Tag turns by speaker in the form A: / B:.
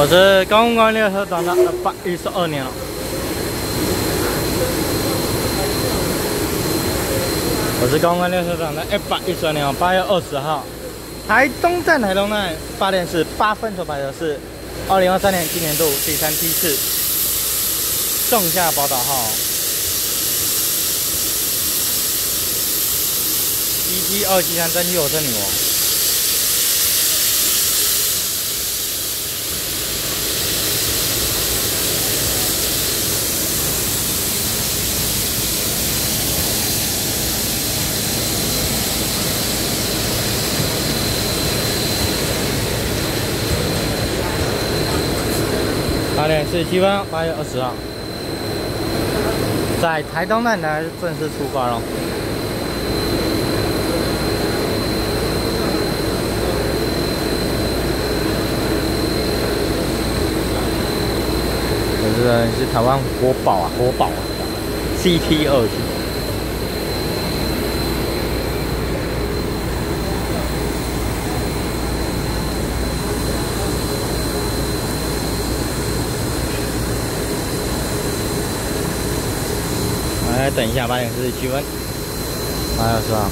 A: 我是公关列车长的二百一十二年了。我是公关列车长的一百一十二年，八月二十号，台东站台东站八点是八分头排的是二零二三年今年度第三批次仲夏宝岛号一七二七三蒸汽火车女王。点十七分，八月二十号，在台东站台正式出发了。这个是台湾国宝啊，国宝啊，CT 二型。再等一下，八点四十七分，八小时啊。